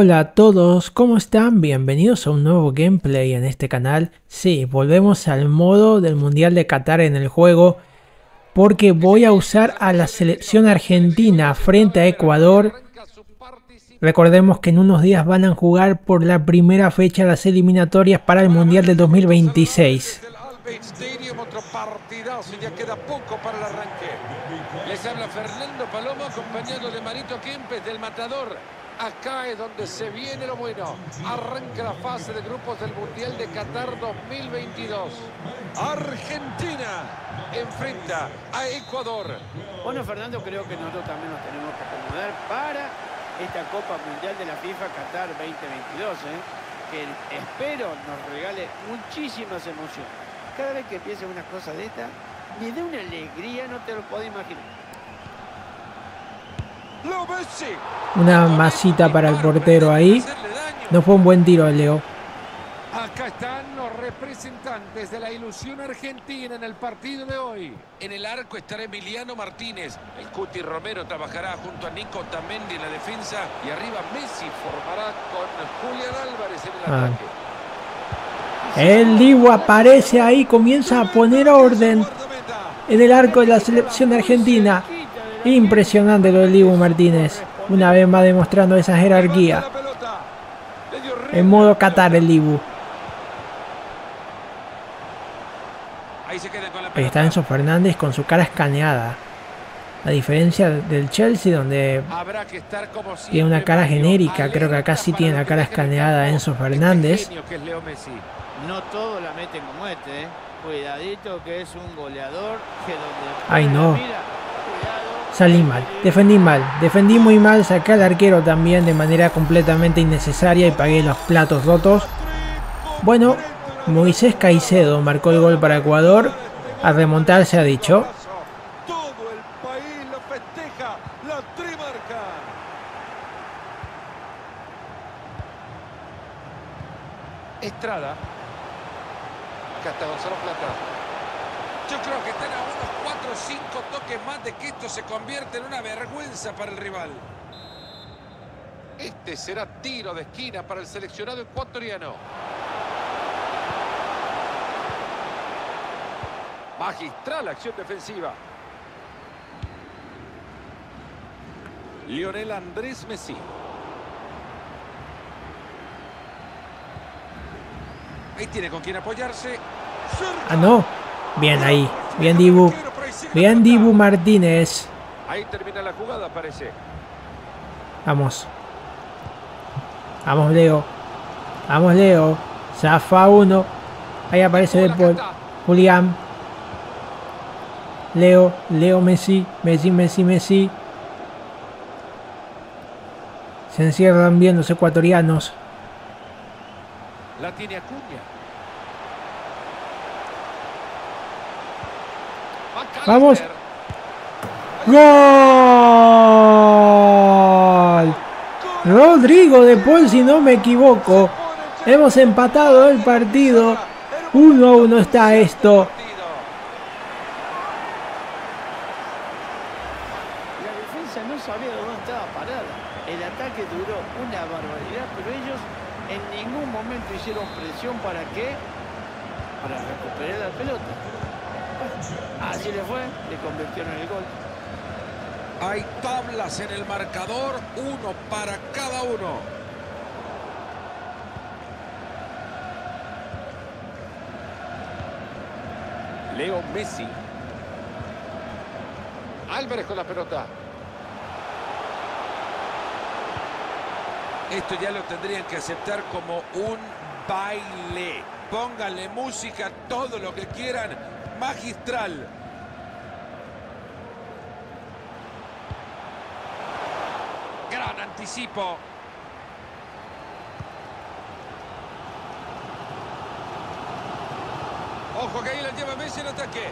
Hola a todos, ¿cómo están? Bienvenidos a un nuevo gameplay en este canal. Sí, volvemos al modo del Mundial de Qatar en el juego porque voy a usar a la selección argentina frente a Ecuador. Recordemos que en unos días van a jugar por la primera fecha las eliminatorias para el Mundial del 2026. Les habla Fernando Palomo acompañado de Marito Kempes del Matador. Acá es donde se viene lo bueno. Arranca la fase de grupos del Mundial de Qatar 2022. Argentina enfrenta a Ecuador. Bueno, Fernando, creo que nosotros también nos tenemos que acomodar para esta Copa Mundial de la FIFA Qatar 2022, ¿eh? que espero nos regale muchísimas emociones. Cada vez que piense una cosa de esta, me da una alegría, no te lo puedo imaginar. Una masita para el portero ahí. No fue un buen tiro, Leo. Acá están los representantes de la ilusión argentina en el partido de hoy. En el arco estará Emiliano Martínez. El Cuti Romero trabajará junto a Nico Tamendi en la defensa. Y arriba Messi formará con Julián Álvarez en el ah. ataque. El Dibu aparece ahí, comienza a poner orden en el arco de la selección argentina. Impresionante lo del Dibu Martínez. Una vez más demostrando esa jerarquía. En modo Qatar el Dibu. Ahí está Enzo Fernández con su cara escaneada. A diferencia del Chelsea donde tiene una cara genérica, creo que acá sí tiene la cara escaneada Enzo Fernández. No todos la meten como este, ¿eh? Cuidadito que es un goleador que Ay no. Salí mal, defendí mal, defendí muy mal, saqué al arquero también de manera completamente innecesaria y pagué los platos rotos. Bueno, Moisés Caicedo marcó el gol para Ecuador, a remontar se ha dicho. Estrada. Gonzalo Plata. Yo creo que están a unos 4 o 5 toques más de que esto se convierte en una vergüenza para el rival. Este será tiro de esquina para el seleccionado ecuatoriano. Magistral acción defensiva. Lionel Andrés Messi. Ahí tiene con quien apoyarse. Ah, no. Bien ahí. Bien Dibu. Bien Dibu Martínez. Ahí termina la jugada, parece. Vamos. Vamos, Leo. Vamos, Leo. Zafa uno. Ahí aparece Depol. Julián. Leo. Leo Messi. Messi, Messi, Messi. Se encierran bien los ecuatorianos. La tiene Acuña. Vamos. Rodrigo de Paul, si no me equivoco. Hemos empatado el partido. 1 a 1 está esto. La defensa no sabía dónde estaba parada. El ataque duró una barbaridad, pero ellos en ningún momento hicieron presión para qué? Para recuperar la pelota. Así le fue, le convirtieron en el gol. Hay tablas en el marcador, uno para cada uno. Leo Messi. Álvarez con la pelota. Esto ya lo tendrían que aceptar como un baile. Pónganle música, todo lo que quieran. Magistral. Gran anticipo. Ojo que ahí la lleva Messi en ataque.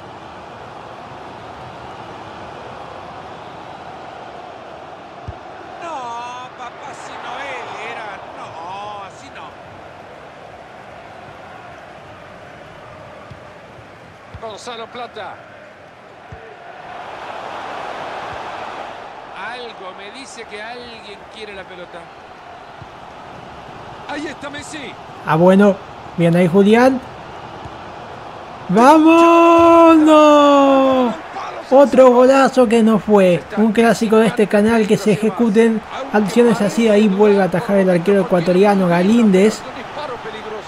No, papá, si no él era. No, así no. Gonzalo Plata. Algo me dice que alguien quiere la pelota. Ahí está Messi. Ah, bueno. Bien ahí, Julián. ¡Vamos! ¡No! Otro golazo que no fue. Un clásico de este canal que se ejecuten acciones así. Ahí vuelve a atajar el arquero ecuatoriano Galíndez.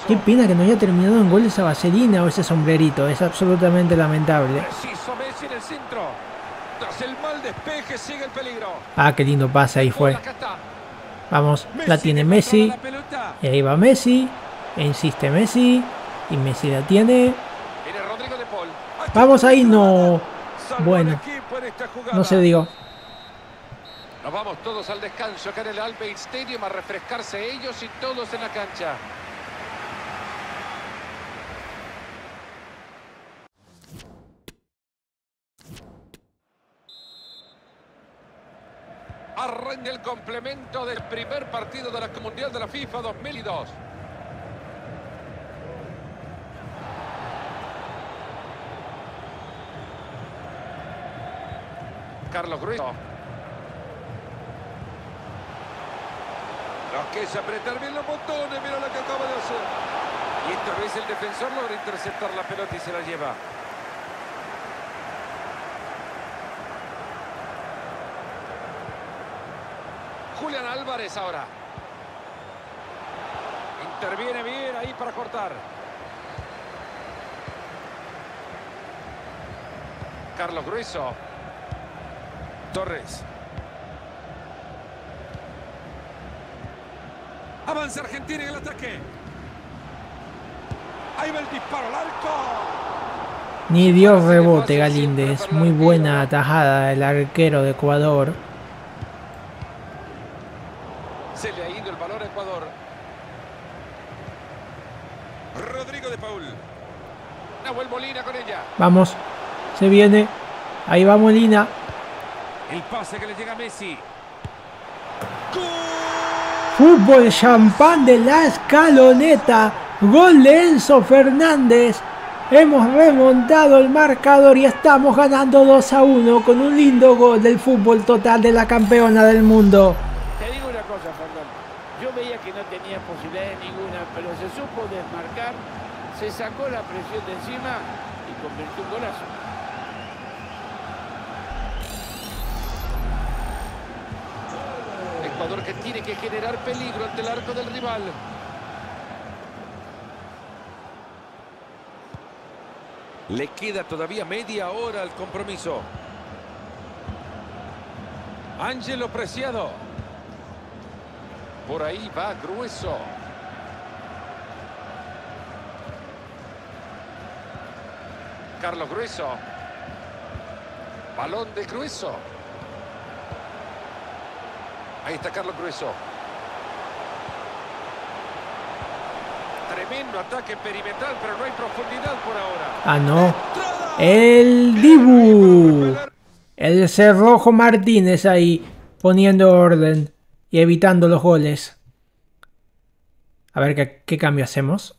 Qué pena que no haya terminado en gol esa vaselina o ese sombrerito. Es absolutamente lamentable. Tras el mal despeje sigue el peligro. Ah, qué lindo pase ahí fue. Vamos, la tiene Messi. la. Y ahí va Messi. E insiste Messi. Y Messi la tiene. Vamos ahí, no. Bueno. No se digo. Nos vamos todos al descanso acá en el Albert Stadium a refrescarse ellos y todos en la cancha. Arranca el complemento del primer partido de la Mundial de la FIFA 2002. Carlos Grueso. Los que es apretar bien los botones, mira lo que acaba de hacer. Y esta vez el defensor logra interceptar la pelota y se la lleva. Julián Álvarez ahora. Interviene bien ahí para cortar. Carlos Grueso. Torres. Avanza Argentina en el ataque. Ahí va el disparo al arco. Ni dio rebote Galíndez. Muy buena atajada del arquero de Ecuador. Se le ha ido el balón a Ecuador. Rodrigo de Paul. Nahuel Molina con ella. Vamos. Se viene. Ahí va Molina. El pase que le llega a Messi. Fútbol champán de la escaloneta. Gol de Enzo Fernández. Hemos remontado el marcador y estamos ganando 2 a 1 con un lindo gol del fútbol total de la campeona del mundo. Te digo una cosa, Fernando. Yo veía que no tenía posibilidades ninguna, pero se supo desmarcar, se sacó la presión de encima y convirtió un golazo. Ecuador que tiene que generar peligro ante el arco del rival. Le queda todavía media hora al compromiso. Ángelo Preciado. Por ahí va Grueso. Carlos Grueso. Balón de Grueso. Ahí está Carlos Grueso. Tremendo ataque perimetral, pero no hay profundidad por ahora. Ah, no. El Dibu. El Cerrojo Martínez ahí poniendo orden y evitando los goles. A ver qué, cambio hacemos.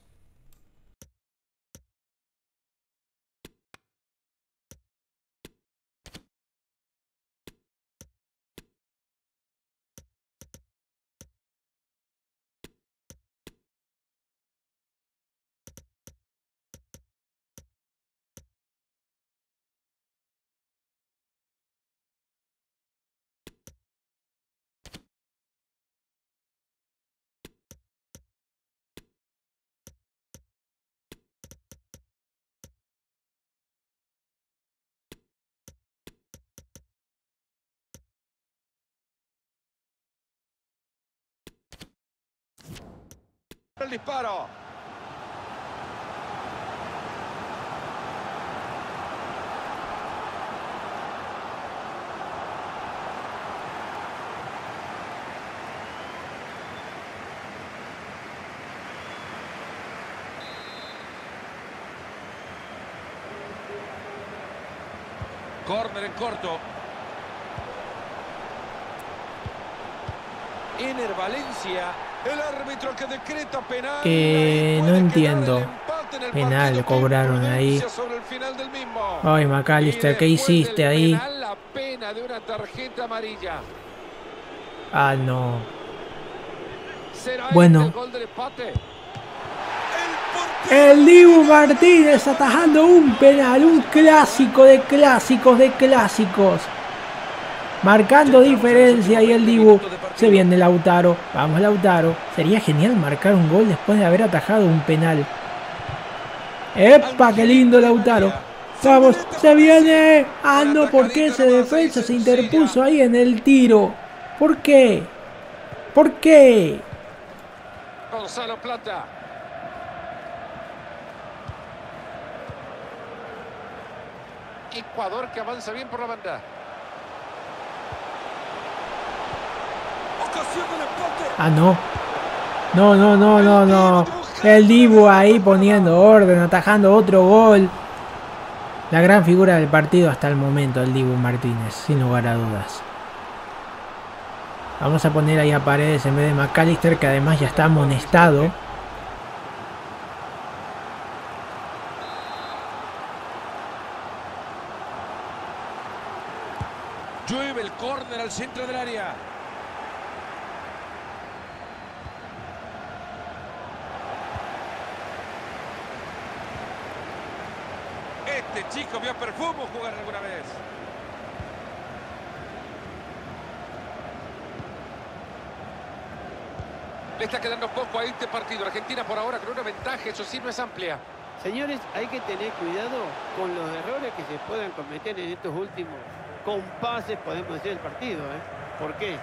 El disparo. Corner en corto. Ener Valencia, el árbitro que decreta penal. Eh, no entiendo. Penal cobraron ahí. Ay, McAllister, Y ¿qué hiciste ahí? penal, la pena de una tarjeta amarilla. Ah, no. ¿Será Bueno. este? El Dibu Martínez atajando un penal, un clásico de clásicos de clásicos. Marcando diferencia y el Dibu se viene Lautaro. Vamos Lautaro. Sería genial marcar un gol después de haber atajado un penal. ¡Epa! ¡Qué lindo Lautaro! Vamos, se viene. Ah, no, ¿por qué ese defensa se interpuso ahí en el tiro? ¿Por qué? ¿Por qué? Gonzalo Plata. Ecuador que avanza bien por la banda. Ah, no. No, no, no, no, no. El Dibu ahí poniendo orden, atajando otro gol. La gran figura del partido hasta el momento, el Dibu Martínez, sin lugar a dudas. Vamos a poner ahí a Paredes en vez de McAllister, que además ya está amonestado. Llueve el córner al centro del área. Este chico vio a Perfumo jugar alguna vez. Le está quedando poco a este partido. Argentina por ahora con una ventaja, eso sí no es amplia. Señores, hay que tener cuidado con los errores que se puedan cometer en estos últimos compases, podemos decir, del partido. ¿eh? ¿Por qué?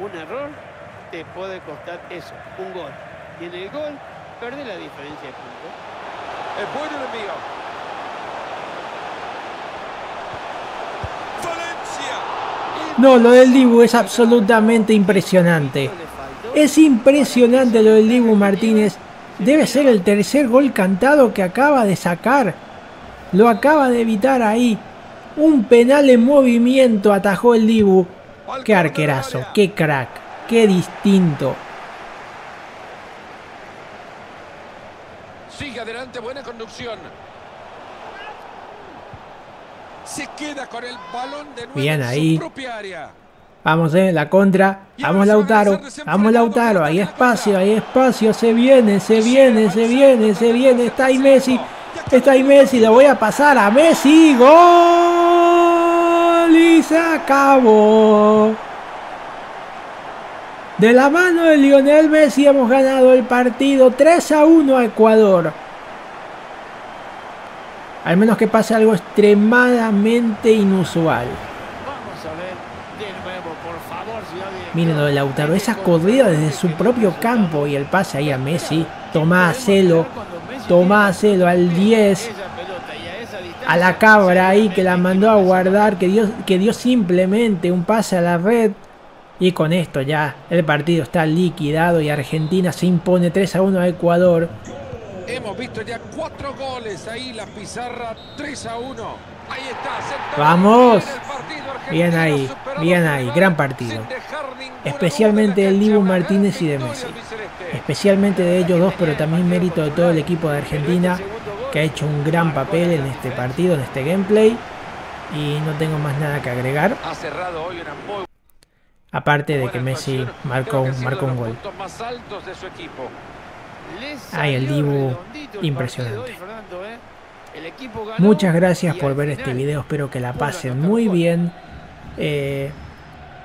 Un error te puede costar eso, un gol. Y en el gol, perde la diferencia de puntos. Es bueno el envío. Valencia. No, lo del Dibu es absolutamente impresionante. Es impresionante lo del Dibu Martínez. Debe ser el tercer gol cantado que acaba de sacar. Lo acaba de evitar ahí. Un penal en movimiento atajó el Dibu. Qué arquerazo, qué crack, qué distinto. Sigue adelante, buena conducción. Se queda con el balón de nuevo Bien en ahí. su propia área. Vamos, eh, la contra. Vamos Lautaro. Vamos Lautaro. Hay espacio, hay espacio. Se viene, se viene, se viene, se viene. Está ahí Messi. Está ahí Messi. Le voy a pasar a Messi. Gol. Y se acabó. De la mano de Lionel Messi hemos ganado el partido 3 a 1 a Ecuador. Al menos que pase algo extremadamente inusual. Vamos a ver de nuevo, por favor, señor director. Miren lo de Lautaro, esa corrida desde su propio campo y el pase ahí a Messi. Tomá, hacelo. Tomá, hacelo al 10. Esa pelota y a esa distancia, A la cabra ahí que la mandó a guardar, que dio, que dio simplemente un pase a la red. Y con esto ya el partido está liquidado y Argentina se impone 3 a 1 a Ecuador. Hemos visto ya cuatro goles ahí, la pizarra 3 a 1. Vamos. Bien ahí, bien ahí, gran partido. Especialmente duda en el la Dibu. Martínez y de Messi. Especialmente de ellos dos, pero también mérito de todo el equipo de Argentina que ha hecho un gran papel en este partido, en este gameplay. Y no tengo más nada que agregar. Aparte de que Messi marcó, marcó un gol. Ay, el Dibu, impresionante. Muchas gracias por ver este video, espero que la pasen muy bien. Eh,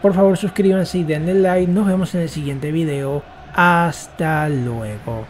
por favor suscríbanse y denle like. Nos vemos en el siguiente video. Hasta luego.